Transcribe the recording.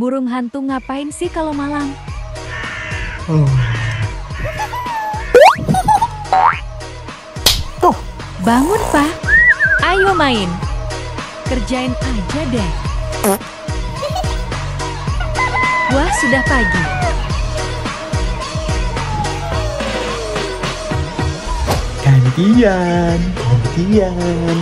Burung hantu ngapain sih kalau malam? Oh. Bangun, Pak. Ayo main. Kerjain aja deh. Wah, sudah pagi. Gantian, gantian.